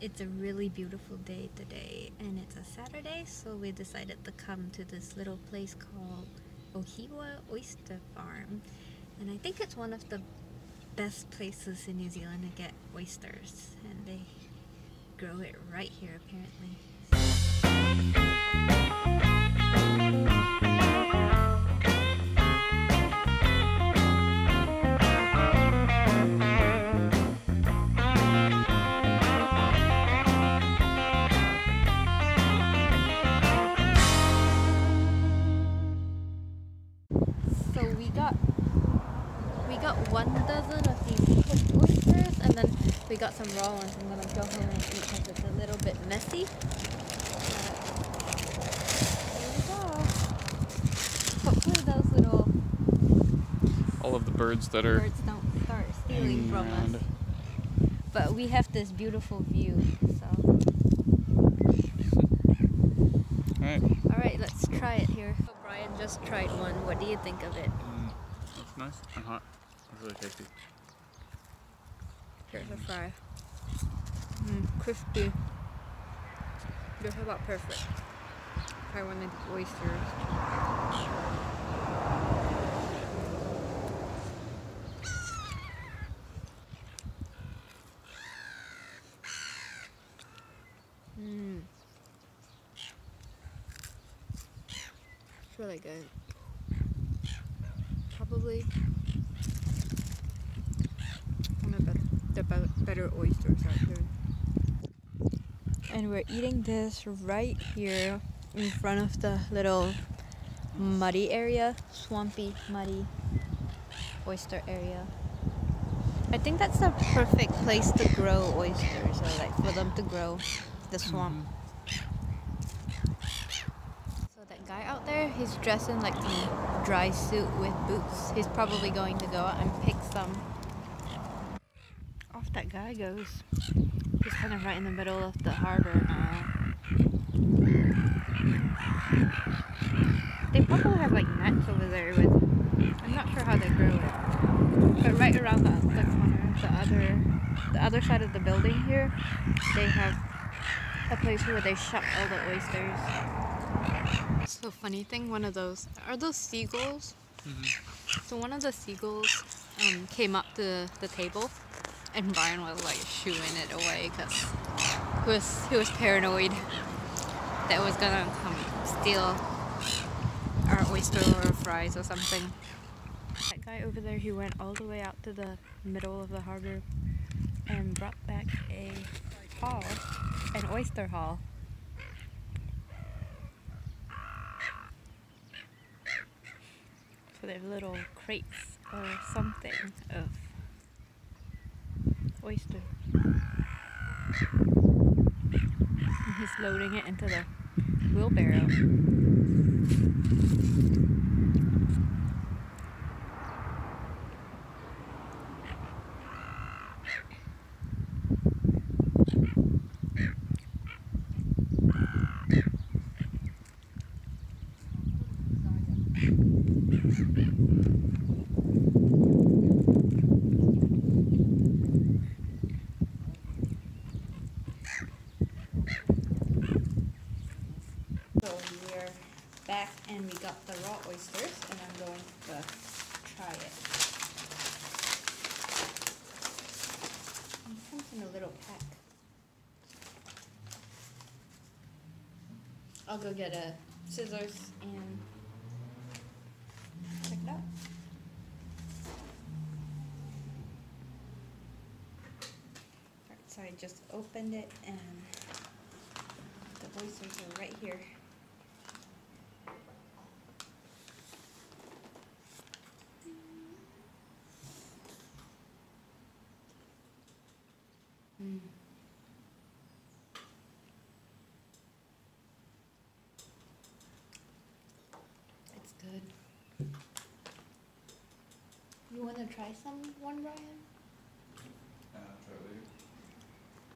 it's a really beautiful day today and it's a Saturday so we decided to come to this little place called Ohiwa Oyster Farm and I think it's one of the best places in New Zealand to get oysters and they grow it right here apparently. We got we got one dozen of these cooked oysters and then we got some raw ones I'm gonna go home and eat because it's a little bit messy. But uh, here we go. Hopefully those little All of the birds that are birds don't start stealing from us. But we have this beautiful view, so Alright. alright, let's try it here. So Brian just tried one. What do you think of it? It's nice and hot. It's really tasty. Here's a fry. Mm, crispy. Just about perfect. Try one of these oysters. Mmm. It's really good. Probably one of the, the better oysters out there. And we're eating this right here in front of the little muddy area, swampy, muddy oyster area. I think that's the perfect place to grow oysters, or like for them to grow the swamp. So guy out there, he's dressed in like a dry suit with boots. He's probably going to go out and pick some. Off that guy goes. He's kind of right in the middle of the harbor now. They probably have like nets over there with. I'm not sure how they grow it, but right around the, the corner, the other, the other side of the building here, they have a place where they shop all the oysters. So funny thing, one of those are those seagulls. So one of the seagulls um, came up to the table, and Brian was like shooing it away because he was he was paranoid that it was gonna come steal our oyster or fries or something. That guy over there, he went all the way out to the middle of the harbor and brought back a haul, an oyster haul. So they're little crates or something of oyster. And he's loading it into the wheelbarrow. Raw oysters and I'm going to try it. It comes in a little pack. I'll go get a scissors and check it out. So I just opened it and the oysters are right here. Mm. It's good. You want to try some one, Brian?